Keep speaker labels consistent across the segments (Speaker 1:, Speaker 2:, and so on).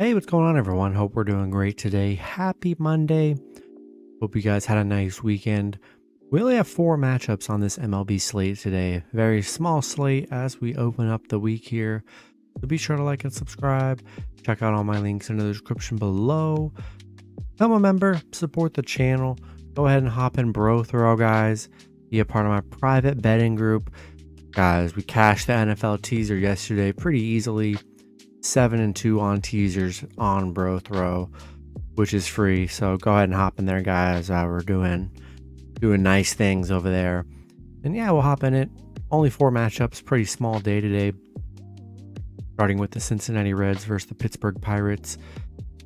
Speaker 1: Hey, what's going on, everyone? Hope we're doing great today. Happy Monday. Hope you guys had a nice weekend. We only have four matchups on this MLB slate today. Very small slate as we open up the week here. So be sure to like and subscribe. Check out all my links in the description below. Become a member, support the channel. Go ahead and hop in Bro Throw, guys. Be a part of my private betting group. Guys, we cashed the NFL teaser yesterday pretty easily seven and two on teasers on Bro Throw, which is free. So go ahead and hop in there, guys. Uh, we're doing doing nice things over there, and yeah, we'll hop in it. Only four matchups, pretty small day today. Starting with the Cincinnati Reds versus the Pittsburgh Pirates.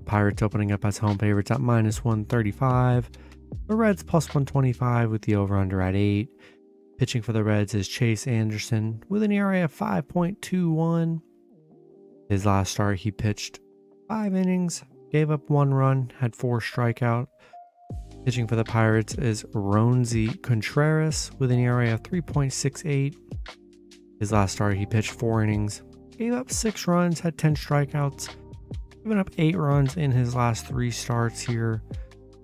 Speaker 1: Pirates opening up as home favorites at minus 135. The Reds plus 125 with the over under at 8. Pitching for the Reds is Chase Anderson with an ERA of 5.21. His last start, he pitched five innings, gave up one run, had four strikeout. Pitching for the Pirates is Roansy Contreras with an ERA of 3.68. His last start, he pitched four innings, gave up six runs, had 10 strikeouts, given up eight runs in his last three starts here.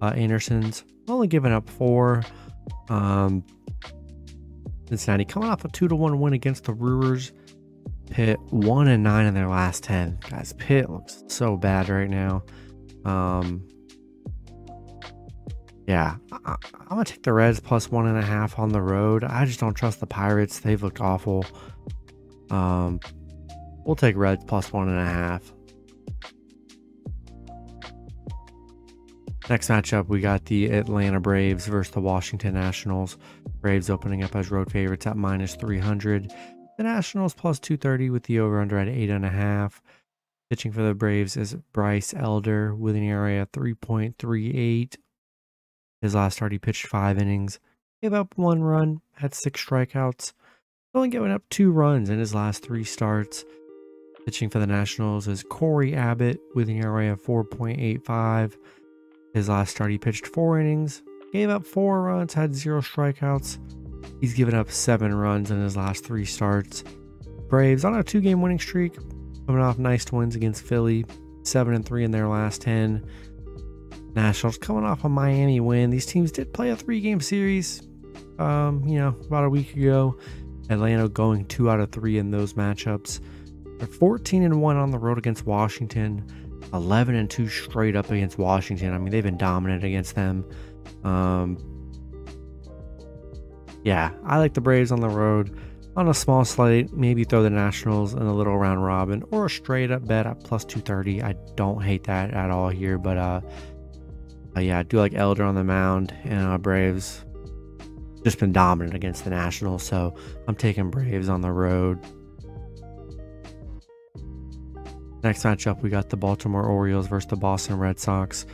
Speaker 1: Uh, Anderson's only given up four. Um, Cincinnati coming off a two to one win against the Brewers. Pitt one and nine in their last ten. Guys, Pitt looks so bad right now. Um, yeah, I, am gonna take the Reds plus one and a half on the road. I just don't trust the Pirates. They've looked awful. Um, we'll take Reds plus one and a half. Next matchup, we got the Atlanta Braves versus the Washington Nationals. Braves opening up as road favorites at minus 300. The Nationals plus 230 with the over under at 8.5. Pitching for the Braves is Bryce Elder with an ERA of 3.38. His last start, he pitched five innings, gave up one run, had six strikeouts, only giving up two runs in his last three starts. Pitching for the Nationals is Cory Abbott with an ERA of 4.85. His last start, he pitched four innings, gave up four runs, had zero strikeouts. He's given up seven runs in his last three starts. Braves on a two game winning streak, coming off nice wins against Philly, seven and three in their last 10. Nationals coming off a Miami win. These teams did play a three game series, um, you know, about a week ago. Atlanta going two out of three in those matchups. They're 14 and one on the road against Washington, 11 and two straight up against Washington. I mean, they've been dominant against them. Um, yeah, I like the Braves on the road on a small slate. Maybe throw the Nationals in a little round robin or a straight up bet at plus 230. I don't hate that at all here, but uh, uh yeah, I do like Elder on the mound and uh, Braves just been dominant against the Nationals, so I'm taking Braves on the road. Next matchup, we got the Baltimore Orioles versus the Boston Red Sox.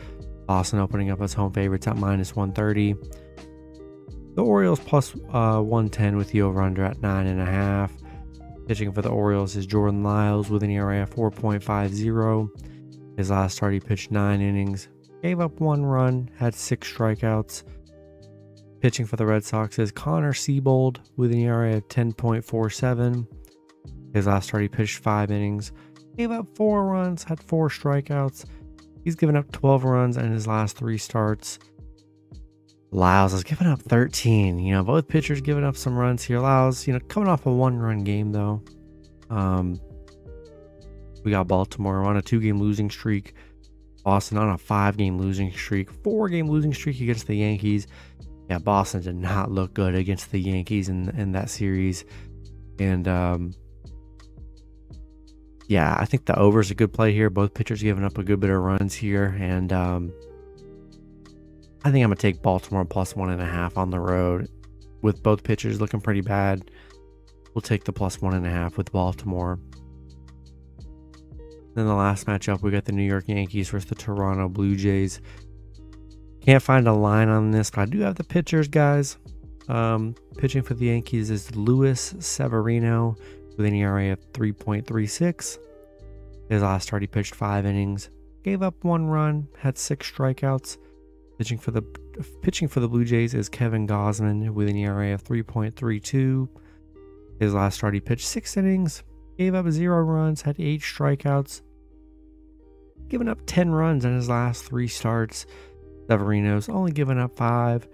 Speaker 1: Boston opening up as home favorites at minus 130. The Orioles plus, uh, 110 with the over under at 9.5. Pitching for the Orioles is Jordan Lyles with an ERA of 4.50. His last start, he pitched nine innings, gave up one run, had six strikeouts. Pitching for the Red Sox is Connor Seabold with an ERA of 10.47. His last start, he pitched five innings, gave up four runs, had four strikeouts. He's given up 12 runs in his last three starts. Lyles has given up 13. You know, both pitchers giving up some runs here. Lyles, you know, coming off a one run game though. Um, we got Baltimore on a two game losing streak. Boston on a five game losing streak. Four game losing streak against the Yankees. Yeah, Boston did not look good against the Yankees in in that series. And um, yeah, I think the over is a good play here. Both pitchers giving up a good bit of runs here, and um, I think I'm gonna take Baltimore plus one and a half on the road, with both pitchers looking pretty bad. We'll take the plus one and a half with Baltimore. Then the last matchup, we got the New York Yankees versus the Toronto Blue Jays. Can't find a line on this, but I do have the pitchers, guys. Um, pitching for the Yankees is Luis Severino with an ERA of 3.36. His last start, he pitched five innings, gave up one run, had six strikeouts. Pitching for the pitching for the Blue Jays is Kevin Gausman with an ERA of 3.32. His last start, he pitched six innings, gave up zero runs, had eight strikeouts. given up 10 runs in his last three starts. Severino's only given up five.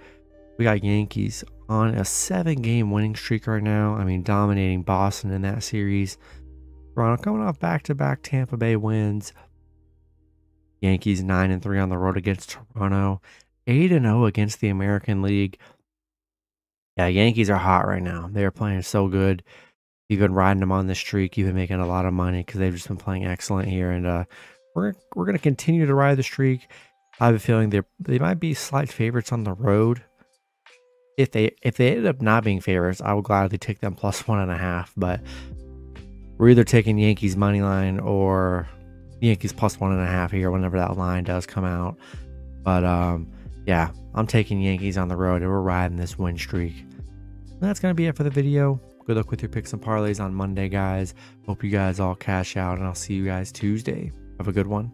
Speaker 1: We got Yankees on a seven game winning streak right now. I mean, dominating Boston in that series. Toronto coming off back to back Tampa Bay wins. Yankees 9 and 3 on the road against Toronto, 8 and 0 against the American League. Yeah, Yankees are hot right now. They're playing so good. You've been riding them on the streak. You've been making a lot of money because they've just been playing excellent here. And uh, we're we're gonna continue to ride the streak. I have a feeling they they might be slight favorites on the road. If they if they end up not being favorites, I will gladly take them plus one and a half. But we're either taking Yankees money line or Yankees plus one and a half here whenever that line does come out. But um, yeah, I'm taking Yankees on the road and we're riding this win streak. And that's gonna be it for the video. Good luck with your picks and parlays on Monday, guys. Hope you guys all cash out, and I'll see you guys Tuesday. Have a good one.